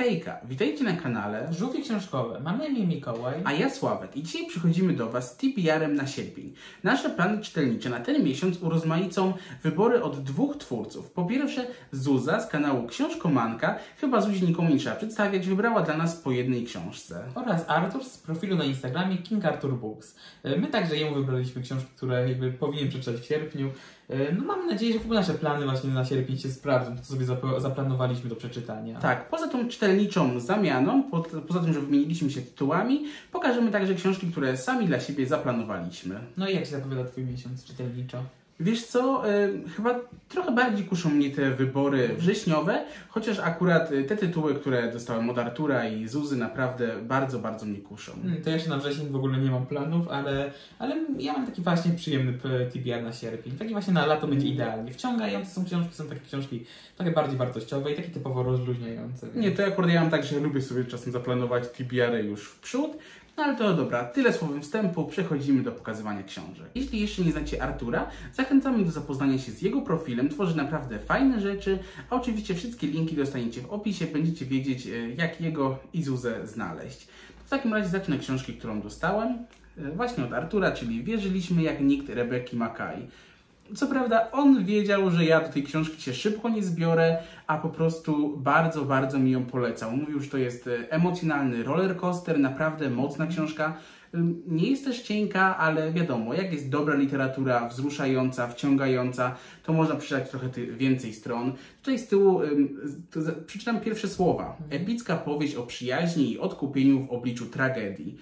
Hejka, witajcie na kanale Żółwie książkowe. Mam na imię Mikołaj. a ja Sławek i dzisiaj przychodzimy do Was z TBR-em na sierpień. Nasze plany czytelnicze na ten miesiąc urozmaicą wybory od dwóch twórców. Po pierwsze Zuza z kanału Książkomanka, chyba Zuzi nikomu nie trzeba przedstawiać, wybrała dla nas po jednej książce. Oraz Artur z profilu na Instagramie King Arthur Books. E, My także jemu wybraliśmy książki, które jakby powinien przeczytać w sierpniu. E, No mamy nadzieję, że w ogóle nasze plany właśnie na sierpień się sprawdzą, to co sobie zap- zaplanowaliśmy do przeczytania. Tak, poza tą czytelniczą zamianą, po, poza tym, że wymieniliśmy się tytułami, pokażemy także książki, które sami dla siebie zaplanowaliśmy. No i jak się zapowiada Twój miesiąc czytelniczo? Wiesz co, y, chyba trochę bardziej kuszą mnie te wybory wrześniowe, chociaż akurat y, te tytuły, które dostałem od Artura i Zuzy naprawdę bardzo, bardzo mnie kuszą. Hmm, To jeszcze na wrzesień w ogóle nie mam planów, ale, ale ja mam taki właśnie przyjemny TBR na sierpień. Taki właśnie na lato będzie idealnie. Wciągające są książki, są takie książki trochę bardziej wartościowe i takie typowo rozluźniające. więc- Nie, to akurat ja mam tak, że lubię sobie czasem zaplanować TBR-y już w przód, no ale to dobra, tyle słowem wstępu, przechodzimy do pokazywania książek. Jeśli jeszcze nie znacie Artura, zachęcamy do zapoznania się z jego profilem, tworzy naprawdę fajne rzeczy, a oczywiście wszystkie linki dostaniecie w opisie, będziecie wiedzieć e, jak jego i Zuzę znaleźć. W takim razie zacznę książki, którą dostałem, e, właśnie od Artura, czyli Wierzyliśmy jak nikt Rebeki Mackay. Co prawda, on wiedział, że ja do tej książki się szybko nie zbiorę, a po prostu bardzo, bardzo mi ją polecał. Mówił, że to jest e, emocjonalny roller coaster, naprawdę mocna książka. Ym, Nie jest też cienka, ale wiadomo, jak jest dobra literatura, wzruszająca, wciągająca, to można przeczytać trochę więcej stron. Tutaj z tyłu przeczytam pierwsze słowa. Epicka powieść o przyjaźni i odkupieniu w obliczu tragedii.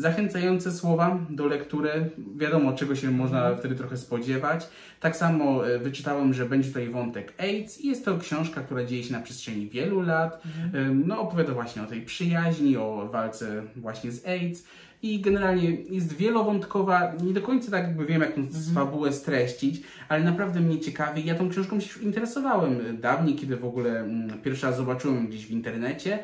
Zachęcające słowa do lektury. Wiadomo, czego się można wtedy trochę spodziewać. Tak samo e, wyczytałem, że będzie tutaj wątek AIDS i jest to książka, która dzieje się na przestrzeni wielu lat. Ym, No, opowiada właśnie o tej przyjaźni, o walce właśnie z AIDS. I generalnie jest wielowątkowa, nie do końca tak jakby wiem, jak tą fabułę streścić, ale naprawdę mnie ciekawi. Ja tą książką się już interesowałem e, dawniej, kiedy w ogóle mm, pierwszy raz zobaczyłem gdzieś w internecie.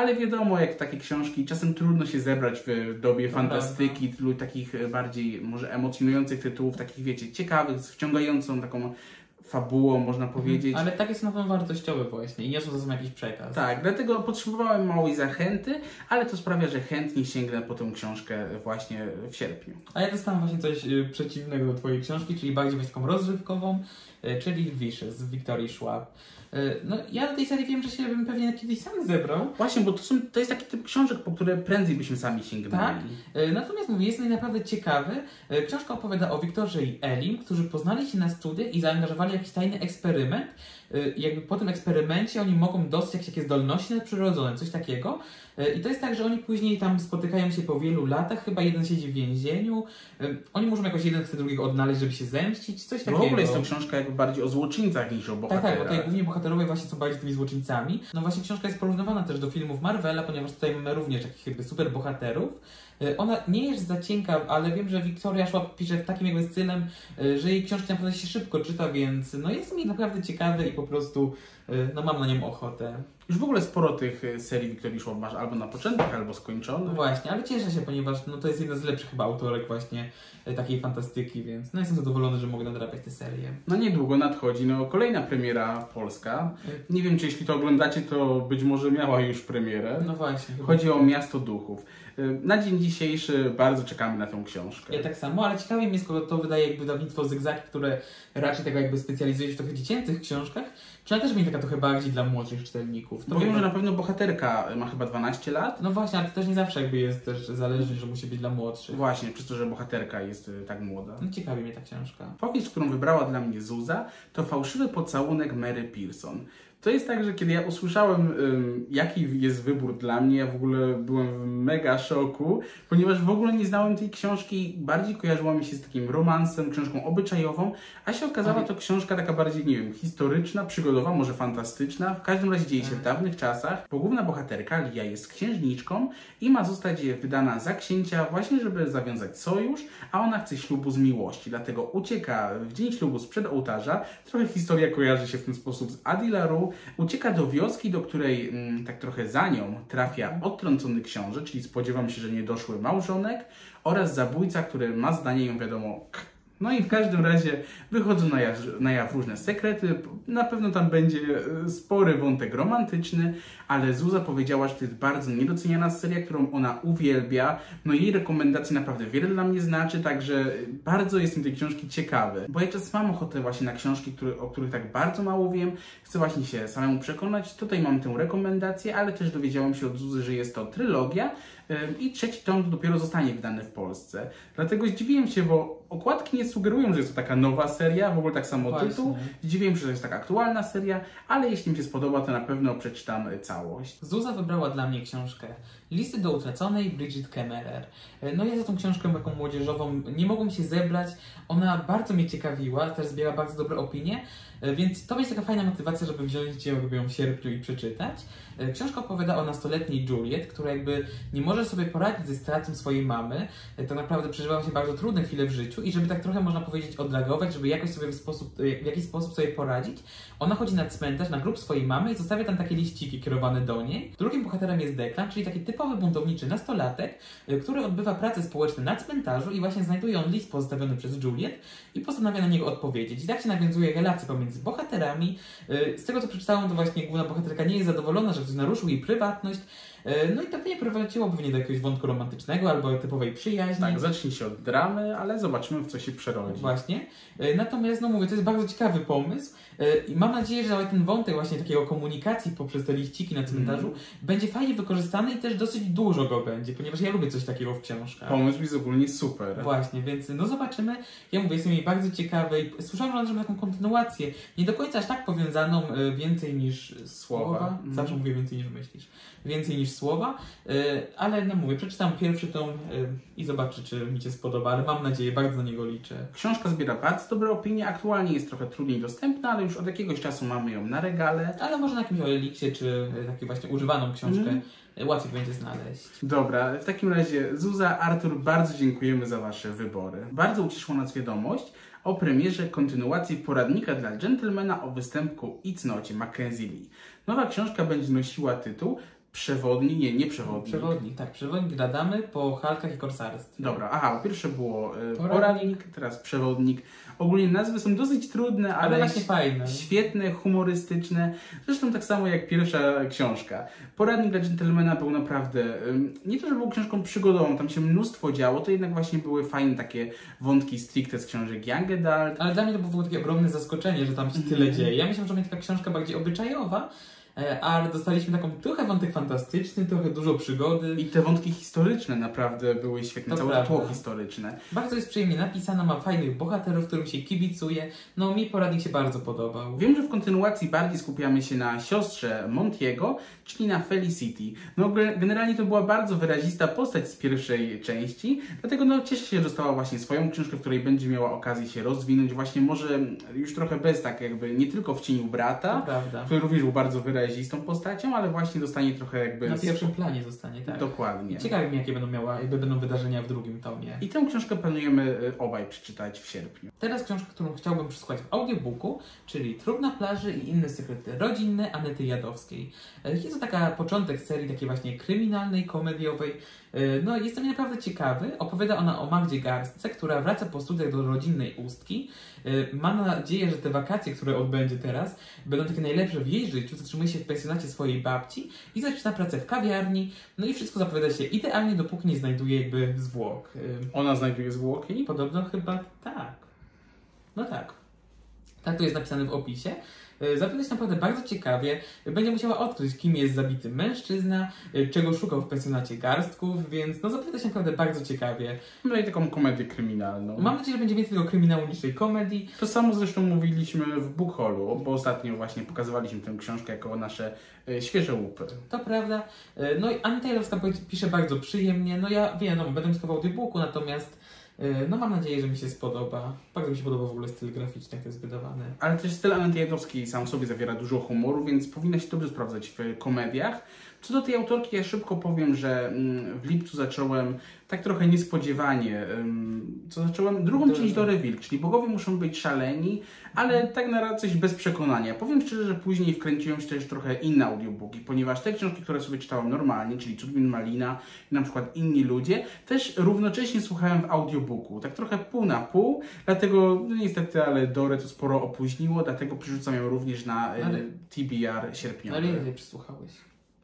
Ale wiadomo, jak takie książki, czasem trudno się zebrać w dobie To fantastyki, tylu takich e, bardziej może emocjonujących tytułów, takich wiecie, ciekawych, z wciągającą taką fabułą, można powiedzieć. Ale takie są na pewno wartościowe właśnie i niosą za sobą jakiś przekaz. Tak, dlatego potrzebowałem małej zachęty, ale to sprawia, że chętnie sięgnę po tę książkę właśnie w sierpniu. A ja dostałem właśnie coś y, przeciwnego do Twojej książki, czyli bardziej taką rozrywkową, y, czyli Wishes z Wiktorii Schwab. Y, No ja do tej serii wiem, że się bym pewnie kiedyś sam zebrał. Właśnie, bo to, są, to jest taki typ książek, po które prędzej byśmy sami sięgnęli. Tak. Y, Natomiast mówię, jest naprawdę ciekawy. Y, Książka opowiada o Wiktorze i Elim, którzy poznali się na studiach i zaangażowali w jakiś tajny eksperyment. I jakby po tym eksperymencie oni mogą dostać jakieś takie zdolności nadprzyrodzone, coś takiego. I to jest tak, że oni później tam spotykają się po wielu latach, chyba jeden siedzi w więzieniu. Oni muszą jakoś jeden chce drugiego odnaleźć, żeby się zemścić, coś W takiego. ogóle jest to książka jakby bardziej o złoczyńcach niż o Tak, bohaterach. tak, bo tutaj głównie bohaterowie właśnie są bardziej tymi złoczyńcami. No właśnie książka jest porównywana też do filmów Marvela, ponieważ tutaj mamy również takich jakby super bohaterów. Y, Ona nie jest za cienka, ale wiem, że Wiktoria Schwab pisze w takim jakby stylem, y, że jej książki naprawdę się szybko czyta, więc no jest mi naprawdę ciekawy i po prostu no mam na nią ochotę. Już w ogóle sporo tych e, serii Wiktorii Schwab masz albo na początek, albo No skończone. właśnie, ale cieszę się, ponieważ no to jest jedna z lepszych chyba autorek właśnie y, takiej fantastyki, więc no jestem zadowolony, że mogę nadrabiać tę serię. No niedługo nadchodzi no, kolejna premiera polska. Nie wiem, czy jeśli to oglądacie, to być może miała już premierę. No właśnie. Chodzi o Miasto Duchów. Y, Na dzień dzisiejszy bardzo czekamy na tę książkę. Ja tak samo, ale ciekawie mnie, skoro to wydaje jakby wydawnictwo Zygzaki, które raczej tego jakby specjalizuje się w trochę dziecięcych książkach, czy ona też będzie taka trochę bardziej dla młodszych czytelników? To Bo wiem, że na pewno bohaterka ma chyba 12 lat. No właśnie, ale to też nie zawsze jakby jest też zależne, że musi być dla młodszych. Właśnie, przez to, że bohaterka jest y, tak młoda. No ciekawi mnie ta książka. Powieść, którą wybrała dla mnie Zuza, to Fałszywy pocałunek Mary Pearson. To jest tak, że kiedy ja usłyszałem, jaki jest wybór dla mnie, ja w ogóle byłem w mega szoku, ponieważ w ogóle nie znałem tej książki, bardziej kojarzyła mi się z takim romansem, książką obyczajową, a się okazała to książka taka bardziej, nie wiem, historyczna, przygodowa, może fantastyczna. W każdym razie dzieje się w dawnych czasach, bo główna bohaterka, Lia, jest księżniczką i ma zostać wydana za księcia właśnie, żeby zawiązać sojusz, a ona chce ślubu z miłości, dlatego ucieka w dzień ślubu sprzed ołtarza. Trochę historia kojarzy się w ten sposób z Adilaru. Ucieka do wioski, do której mm, tak trochę za nią trafia odtrącony książę, czyli spodziewam się, że nie doszły małżonek oraz zabójca, który ma zdanie ją wiadomo No i w każdym razie wychodzą na jaw, na jaw różne sekrety. Na pewno tam będzie e, spory wątek romantyczny, ale Zuza powiedziała, że to jest bardzo niedoceniana seria, którą ona uwielbia. No jej rekomendacji naprawdę wiele dla mnie znaczy, także bardzo jestem tej książki ciekawy. Bo ja czasem mam ochotę właśnie na książki, o których tak bardzo mało wiem. Chcę właśnie się samemu przekonać. Tutaj mam tę rekomendację, ale też dowiedziałem się od Zuzy, że jest to trylogia i trzeci tom dopiero zostanie wydany w Polsce. Dlatego zdziwiłem się, bo okładki nie sugerują, że jest to taka nowa seria, w ogóle tak samo Właśnie. tytuł. Zdziwiłem się, że jest taka aktualna seria, ale jeśli mi się spodoba, to na pewno przeczytam całość. Zuza wybrała dla mnie książkę Listy do utraconej Bridget Kemmerer. No ja za tą książkę taką młodzieżową nie mogłem się zebrać. Ona bardzo mnie ciekawiła, też zbiera bardzo dobre opinie, więc to będzie taka fajna motywacja, żeby wziąć ją w sierpniu i przeczytać. Książka opowiada o nastoletniej Juliet, która jakby nie może sobie poradzić ze stratą swojej mamy. Tak naprawdę przeżywa właśnie bardzo trudne chwile w życiu i żeby tak trochę można powiedzieć odreagować, żeby jakoś sobie w, sposób, w jakiś sposób sobie poradzić, ona chodzi na cmentarz, na grób swojej mamy i zostawia tam takie liściki kierowane do niej. Drugim bohaterem jest Declan, czyli taki typowy buntowniczy nastolatek, który odbywa prace społeczne na cmentarzu i właśnie znajduje on list pozostawiony przez Juliet i postanawia na niego odpowiedzieć. I tak się nawiązuje relacja pomiędzy bohaterami. Z tego co przeczytałem, to właśnie główna bohaterka nie jest zadowolona, że ktoś naruszył jej prywatność, no i pewnie prowadziło pewnie do jakiegoś wątku romantycznego albo typowej przyjaźni. Tak, zacznie się od dramy, ale zobaczymy w co się przerodzi. Właśnie. Natomiast, no mówię, to jest bardzo ciekawy pomysł i mam nadzieję, że ten wątek właśnie takiego komunikacji poprzez te liściki na cmentarzu mm. będzie fajnie wykorzystany i też dosyć dużo go będzie, ponieważ ja lubię coś takiego w książkach. Pomysł jest ogólnie super. Właśnie, więc no zobaczymy. Ja mówię, jestem jej bardzo ciekawy i słyszałem, że ma taką kontynuację, nie do końca aż tak powiązaną więcej niż słowa. słowa. Mm. Zawsze mówię więcej niż myślisz. Więcej niż słowa, ale no mówię, przeczytam pierwszy tom i zobaczę, czy mi się spodoba, ale mam nadzieję, bardzo na niego liczę. Książka zbiera bardzo dobre opinie, aktualnie jest trochę trudniej dostępna, ale już od jakiegoś czasu mamy ją na regale. Ale może na jakimś Eliksie, czy takiej właśnie używaną książkę mm. łatwiej będzie znaleźć. Dobra, w takim razie Zuza, Artur, bardzo dziękujemy za Wasze wybory. Bardzo ucieszyła nas wiadomość o premierze kontynuacji poradnika dla dżentelmena o występku i cnocie Mackenzie Lee. Nowa książka będzie nosiła tytuł Przewodnik, nie, nie przewodnik. Przewodnik, tak. Przewodnik dla damy po halkach i korsarstwie. Dobra, aha, pierwsze było y, poradnik. poradnik, teraz przewodnik. Ogólnie nazwy są dosyć trudne, ale, ale właśnie fajne. Świetne, humorystyczne. Zresztą tak samo jak pierwsza książka. Poradnik dla dżentelmena był naprawdę, nie to, że był książką przygodową, tam się mnóstwo działo, to jednak właśnie były fajne takie wątki stricte z książek Young Adult. Ale dla mnie to było takie ogromne zaskoczenie, że tam się tyle mm. dzieje. Ja myślałem, że będzie taka książka bardziej obyczajowa, E, ale dostaliśmy taką trochę wątek fantastyczny, trochę dużo przygody. I te wątki historyczne naprawdę były świetne, to całe tło historyczne. Bardzo jest przyjemnie napisana, ma fajnych bohaterów, którym się kibicuje. No mi poradnik się bardzo podobał. Wiem, że w kontynuacji bardziej skupiamy się na siostrze Montiego, czyli na Felicity. No generalnie to była bardzo wyrazista postać z pierwszej części, dlatego no cieszę się, że dostała właśnie swoją książkę, w której będzie miała okazję się rozwinąć, właśnie może już trochę bez tak jakby, nie tylko w cieniu brata, który również był bardzo wyrazisty wyrazistą postacią, ale właśnie dostanie trochę jakby... Na pierwszym planie zostanie, tak. Dokładnie. Ciekawe jakie będą miała, jakby będą wydarzenia w drugim tomie. I tę książkę planujemy y, obaj przeczytać w sierpniu. Teraz książka, którą chciałbym przesłuchać w audiobooku, czyli Trup na plaży i inne sekrety rodzinne Anety Jadowskiej. E, jest to taka początek serii takiej właśnie kryminalnej, komediowej, no, jest to naprawdę ciekawy. Opowiada ona o Magdzie Garstce, która wraca po studiach do rodzinnej ustki. E, ma nadzieję, że te wakacje, które odbędzie teraz, będą takie najlepsze w jej życiu. Zatrzymuje się w pensjonacie swojej babci i zaczyna pracę w kawiarni. No i wszystko zapowiada się idealnie, dopóki nie znajduje jakby zwłok. E, ona znajduje zwłoki? Podobno chyba tak. No tak. Tak to jest napisane w opisie. E, Zapewne się naprawdę bardzo ciekawie. Będzie musiała odkryć, kim jest zabity mężczyzna, e, czego szukał w pensjonacie garstków, więc no zapowiada się naprawdę bardzo ciekawie. No i taką komedię kryminalną. Mam nadzieję, że będzie więcej tego kryminału niż tej komedii. To samo zresztą mówiliśmy w Bookhallu, bo ostatnio właśnie pokazywaliśmy tę książkę jako nasze e, świeże łupy. To prawda. No i Anna Taylorska pisze bardzo przyjemnie. No ja wiem, no, będę w audiobooku, natomiast no mam nadzieję, że mi się spodoba. Bardzo mi się podoba w ogóle styl graficzny, jak jest wydawane. Ale też styl Anety Jadowskiej sam w sobie zawiera dużo humoru, więc powinna się dobrze sprawdzać w komediach. Co do tej autorki, ja szybko powiem, że mm, w lipcu zacząłem tak trochę niespodziewanie, co zacząłem drugą część do czyli bogowie muszą być szaleni, ale tak na razie coś bez przekonania. Powiem szczerze, że później wkręciłem się też trochę inne audiobooki, ponieważ te książki, które sobie czytałem normalnie, czyli Cudmin Malina i na przykład inni ludzie, też równocześnie słuchałem w audiobooku, tak trochę pół na pół, dlatego no niestety, ale Dorę to sporo opóźniło, dlatego przerzucam ją również na y, Ale- TBR sierpniowy. ale ile przysłuchałeś?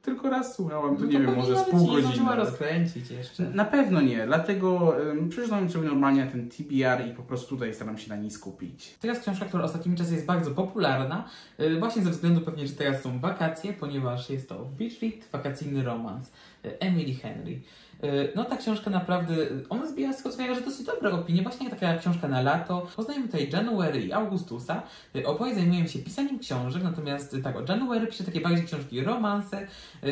Tylko raz słuchałem, to No nie wiem, pewnie może z pół godziny. ale- rozkręcić jeszcze. na pewno nie, dlatego um, przeczytałem sobie normalnie ten TBR i po prostu tutaj staram się na niej skupić. Teraz książka, która ostatnimi czasy jest bardzo popularna, y, właśnie ze względu pewnie, że teraz są wakacje, ponieważ jest to Beach Read, wakacyjny romans y, Emily Henry. Y, No ta książka naprawdę, ona zbiera z tego co że dosyć dobre opinie, właśnie taka książka na lato. Poznajemy tutaj January i Augustusa. Y, Oboje zajmują się pisaniem książek, natomiast y, tak, o January pisze takie bardziej książki romanse,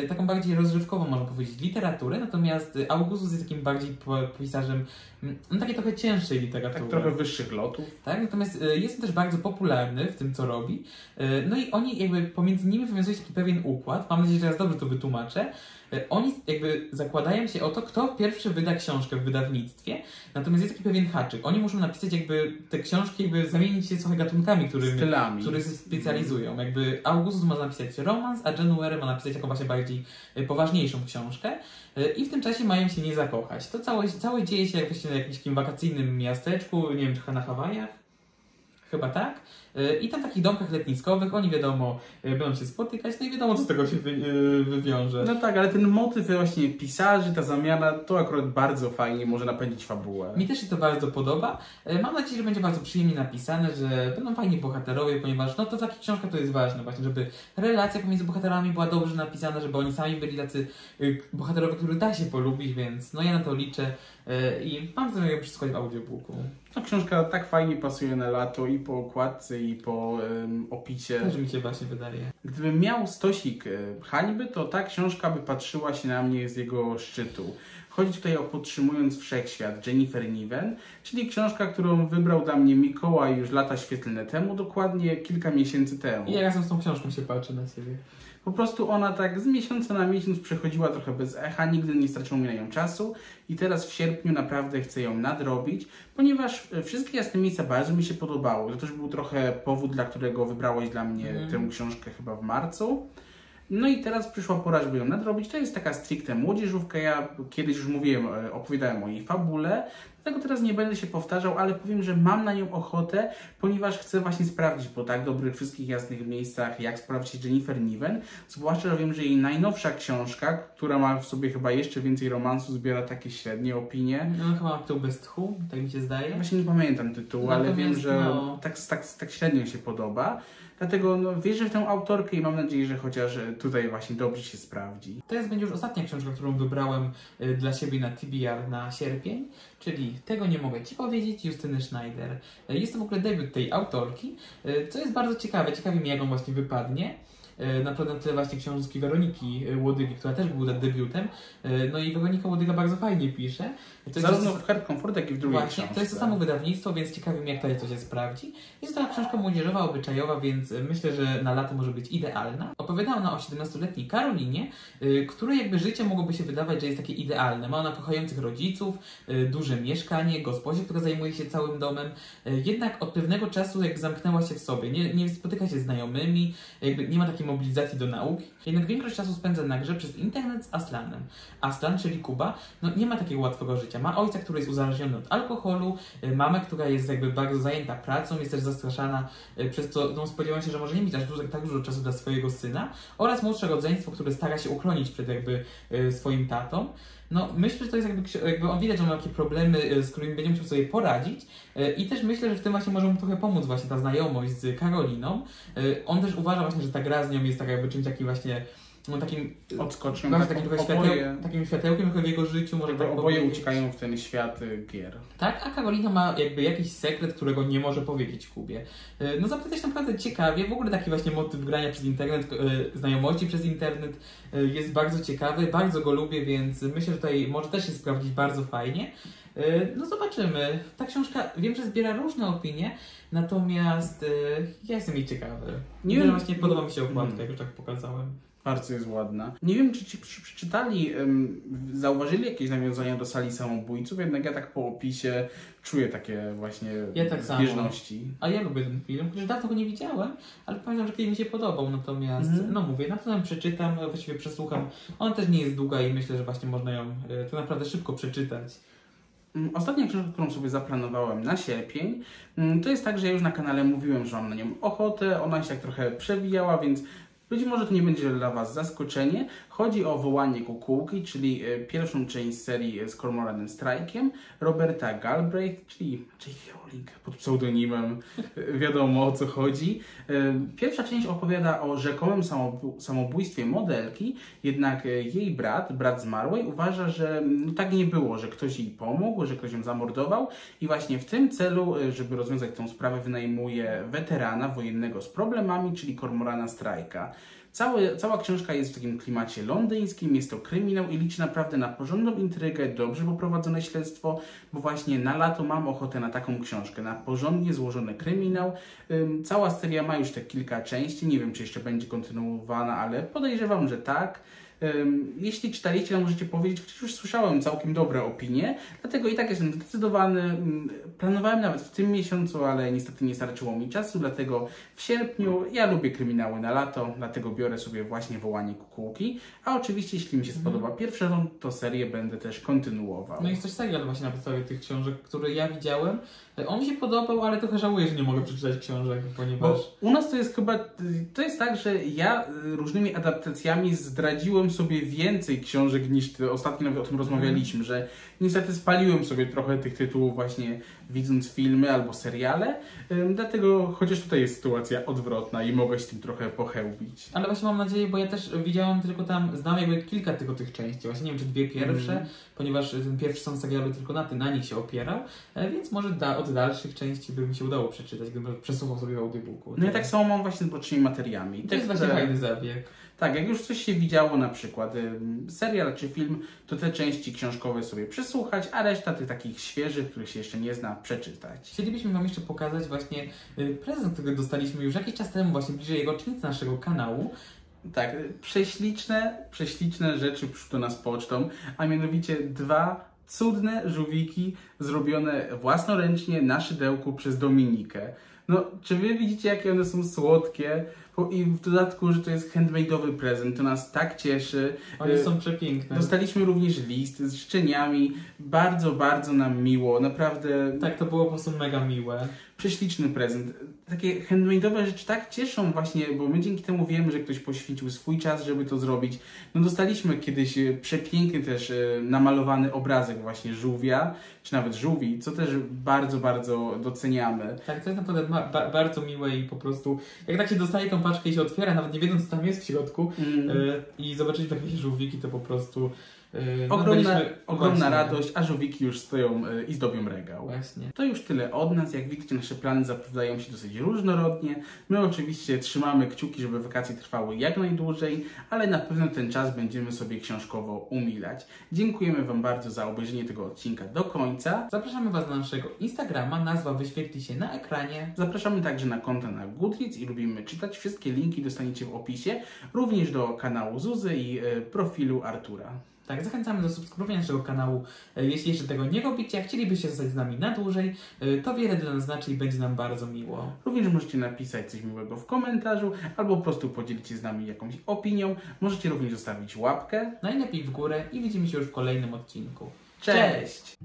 taką bardziej rozrywkową można powiedzieć literaturę, natomiast Augustus jest takim bardziej pisarzem, mm, no takie trochę cięższej literatury. Tak trochę wyższych lotów. Tak, natomiast jest on też bardzo popularny w tym, co robi. No i oni jakby pomiędzy nimi wywiązuje się taki pewien układ. Mam nadzieję, że teraz dobrze to wytłumaczę. Y, Oni jakby zakładają się o to, kto pierwszy wyda książkę w wydawnictwie. Natomiast jest taki pewien haczyk. Oni muszą napisać jakby te książki, jakby zamienić się trochę gatunkami, którymi, Stylami. które się specjalizują. Jakby Augustus ma napisać romans, a January ma napisać taką właśnie bardziej y, poważniejszą książkę. Y, I w tym czasie mają się nie zakochać. To całe, całe dzieje się jakbyś na jakimś takim wakacyjnym miasteczku, nie wiem, trochę na Hawajach. Chyba tak. Y, I tam w takich domkach letniskowych oni wiadomo, y, będą się spotykać, no i wiadomo, co z tego się wy, y, wywiąże. No tak, ale ten motyw właśnie pisarzy, ta zamiana, to akurat bardzo fajnie może napędzić fabułę. Mi też się to bardzo podoba. E, Mam nadzieję, że będzie bardzo przyjemnie napisane, że będą fajni bohaterowie, ponieważ no to taka książka to jest ważne właśnie, żeby relacja pomiędzy bohaterami była dobrze napisana, żeby oni sami byli tacy bohaterowie, których da się polubić, więc no ja na to liczę e, i mam zamiar ją w audiobooku. Ta książka tak fajnie pasuje na lato i po okładce, i po em, opisie. Też mi się właśnie wydaje. Gdybym miał stosik e, hańby, to ta książka by patrzyła się na mnie z jego szczytu. Chodzi tutaj o Podtrzymując Wszechświat Jennifer Niven, czyli książka, którą wybrał dla mnie Mikołaj już lata świetlne temu, dokładnie kilka miesięcy temu. I ja razem z tą książką się patrzę na siebie. Po prostu ona tak z miesiąca na miesiąc przechodziła trochę bez echa, nigdy nie straciło mi na nią czasu i teraz w sierpniu naprawdę chcę ją nadrobić, ponieważ e, wszystkie jasne miejsca bardzo mi się podobały. To też był trochę powód, dla którego wybrałeś dla mnie Mhm. tę książkę chyba w marcu. No i teraz przyszła pora, żeby ją nadrobić. To jest taka stricte młodzieżówka. Ja kiedyś już mówiłem, e, opowiadałem o jej fabule, dlatego teraz nie będę się powtarzał, ale powiem, że mam na nią ochotę, ponieważ chcę właśnie sprawdzić po tak dobrych wszystkich jasnych miejscach, jak sprawdzi się Jennifer Niven. Zwłaszcza, że wiem, że jej najnowsza książka, która ma w sobie chyba jeszcze więcej romansu, zbiera takie średnie opinie. No chyba ma tytuł bez tchu, tak mi się zdaje. Właśnie nie pamiętam tytułu, ale Natomiast, wiem, że no. tak, tak, tak średnio się podoba. Dlatego no, wierzę w tę autorkę i mam nadzieję, że chociaż e, tutaj właśnie dobrze się sprawdzi. Teraz będzie już ostatnia książka, którą wybrałem y, dla siebie na TBR na sierpień, czyli Tego nie mogę Ci powiedzieć, Justyny Schneider. Y, Jest to w ogóle debiut tej autorki, co jest bardzo ciekawe. Ciekawi mnie, jak on właśnie wypadnie. Y, Na tle właśnie książki Weroniki y, Łodygi, która też była debiutem. Y, No i Weronika Łodyga bardzo fajnie pisze. To jest Zarówno to- w Hard Comfort, jak i w drugiej Właśnie, książce. to jest to samo wydawnictwo, więc ciekawi mnie, jak tutaj to się sprawdzi. Jest to książka młodzieżowa, obyczajowa, więc myślę, że na lato może być idealna. Opowiada ona o 17-letniej Karolinie, której jakby życie mogłoby się wydawać, że jest takie idealne. Ma ona kochających rodziców, duże mieszkanie, gosposie, która zajmuje się całym domem. Jednak od pewnego czasu jakby zamknęła się w sobie. Nie, nie spotyka się z znajomymi, jakby nie ma takiej mobilizacji do nauki. Jednak większość czasu spędza na grze przez internet z Aslanem. Aslan, czyli Kuba, no nie ma takiego łatwego życia. Ma ojca, który jest uzależniony od alkoholu, y, mamę, która jest jakby bardzo zajęta pracą, jest też zastraszana y, przez co no, spodziewam się, że może nie mieć aż dużo, tak dużo czasu dla swojego syna oraz młodsze rodzeństwo, które stara się uchronić przed jakby y, swoim tatą. No, myślę, że to jest jakby, jakby on widać, że ma takie problemy, y, z którymi będzie musiał sobie poradzić y, i też myślę, że w tym właśnie może mu trochę pomóc właśnie ta znajomość z Karoliną. Y, On też uważa właśnie, że ta gra z nią jest tak jakby czymś takim właśnie no takim. Trochę takim, oboje, takim światełkiem w jego życiu, może tak oboje powiedzieć. uciekają w ten świat y, gier. Tak, a Karolina ma jakby jakiś sekret, którego nie może powiedzieć Kubie. Yy, No zapytać naprawdę ciekawie, w ogóle taki właśnie motyw grania przez internet, yy, znajomości przez internet jest bardzo ciekawy, bardzo go lubię, więc myślę, że tutaj może też się sprawdzić bardzo fajnie. No zobaczymy. Ta książka wiem, że zbiera różne opinie, natomiast ja jestem jej ciekawy. Nie wiem- właśnie podoba mi się okładka, jak już tak pokazałem. Bardzo jest ładna. Nie wiem, czy ci przeczytali, zauważyli jakieś nawiązania do sali samobójców, jednak ja tak po opisie czuję takie właśnie Ja tak samo. zbieżności. A ja lubię ten film, chociaż dawno go nie widziałem, ale pamiętam, że kiedyś mi się podobał, natomiast, Mhm. no mówię, na pewno przeczytam, właściwie przesłucham. Ona też nie jest długa i myślę, że właśnie można ją e, to naprawdę szybko przeczytać. Mm, Ostatnia książka, którą sobie zaplanowałem na sierpień, mm, to jest tak, że ja już na kanale mówiłem, że mam na nią ochotę. Ona się tak trochę przewijała, więc być może to nie będzie dla Was zaskoczenie. Chodzi o Wołanie Kukułki, czyli e, pierwszą część serii e, z Cormoranem Strike'iem Roberta Galbraith, czyli J.K. Rowling pod pseudonimem. E, Wiadomo o co chodzi. Pierwsza część opowiada o rzekomym samobó- samobójstwie modelki, jednak jej brat, brat zmarłej, uważa, że no, tak nie było, że ktoś jej pomógł, że ktoś ją zamordował i właśnie w tym celu, żeby rozwiązać tę sprawę, wynajmuje weterana wojennego z problemami, czyli Cormorana Strike'a. Cały, cała książka jest w takim klimacie londyńskim, jest to kryminał i liczy naprawdę na porządną intrygę, dobrze poprowadzone śledztwo, bo właśnie na lato mam ochotę na taką książkę, na porządnie złożony kryminał. Ym, Cała seria ma już te kilka części, nie wiem czy jeszcze będzie kontynuowana, ale podejrzewam, że tak. Jeśli czytaliście, to możecie powiedzieć, chociaż już słyszałem całkiem dobre opinie, dlatego i tak jestem zdecydowany. Ym, Planowałem nawet w tym miesiącu, ale niestety nie starczyło mi czasu, dlatego w sierpniu ja lubię kryminały na lato, dlatego biorę sobie właśnie wołanie kukułki. A oczywiście, jeśli mi się spodoba pierwszy rąd, to serię będę też kontynuował. No jest też serial właśnie na podstawie tych książek, które ja widziałem. On mi się podobał, ale trochę żałuję, że nie mogę przeczytać książek, ponieważ... Bo u nas to jest chyba, to jest tak, że ja y, różnymi adaptacjami zdradziłem sobie więcej książek niż ty. Ostatnio nawet o tym rozmawialiśmy, że niestety spaliłem sobie trochę tych tytułów właśnie widząc filmy albo seriale, dlatego chociaż tutaj jest sytuacja odwrotna i mogę się tym trochę pochełbić. Ale właśnie mam nadzieję, bo ja też widziałem tylko tam, znam jakby kilka tylko tych części, właśnie nie wiem czy dwie pierwsze, Mhm. ponieważ ten pierwszy sąd serialu tylko na, ty, na nich się opierał, e, więc może da, od dalszych części by mi się udało przeczytać, gdybym przesłuchał sobie w audiobooku. No ja tak samo mam właśnie z bocznymi materiami. To jest właśnie fajny zabieg. Tak, jak już coś się widziało, na przykład serial czy film, to te części książkowe sobie przesłuchać, a reszta tych takich świeżych, których się jeszcze nie zna, przeczytać. Chcielibyśmy Wam jeszcze pokazać właśnie y, prezent, który dostaliśmy już jakiś czas temu, właśnie bliżej jego rocznicy naszego kanału. Tak, prześliczne, prześliczne rzeczy przyszły do nas pocztą, a mianowicie dwa cudne żółwiki zrobione własnoręcznie na szydełku przez Dominikę. No, czy wy widzicie, jakie one są słodkie? I w dodatku, że to jest handmade'owy prezent, to nas tak cieszy. One Y, są przepiękne. Dostaliśmy również list z życzeniami. Bardzo, bardzo nam miło. Naprawdę Tak, to było po prostu mega miłe. prześliczny prezent. Takie handmade'owe rzeczy tak cieszą właśnie, bo my dzięki temu wiemy, że ktoś poświęcił swój czas, żeby to zrobić. No dostaliśmy kiedyś e, przepiękny też e, namalowany obrazek właśnie żółwia, czy nawet żółwi, co też bardzo, bardzo doceniamy. Tak, to jest naprawdę ba- bardzo miłe i po prostu, jak tak się dostaje tą paczkę i się otwiera, nawet nie wiedząc co tam jest w środku Mm. y, i zobaczyliśmy jakieś żółwiki, to po prostu y, no, Ogromna, byliśmy- ogromna radość, a żółwiki już stoją e, i zdobią regał. Właśnie. To już tyle od nas. Jak widzicie, nasze plany zapowiadają się dosyć różnorodnie. My oczywiście trzymamy kciuki, żeby wakacje trwały jak najdłużej, ale na pewno ten czas będziemy sobie książkowo umilać. Dziękujemy Wam bardzo za obejrzenie tego odcinka do końca. Zapraszamy Was na naszego Instagrama, nazwa wyświetli się na ekranie. Zapraszamy także na konta na Goodreads i lubimy czytać. Wszystkie linki dostaniecie w opisie, również do kanału Zuzy i e, profilu Artura. Tak, zachęcamy do subskrybowania naszego kanału. E, Jeśli jeszcze tego nie robicie, a chcielibyście zostać z nami na dłużej, e, to wiele dla nas znaczy i będzie nam bardzo miło. Również możecie napisać coś miłego w komentarzu, albo po prostu podzielić się z nami jakąś opinią. Możecie również zostawić łapkę. Najlepiej w górę i widzimy się już w kolejnym odcinku. Cześć!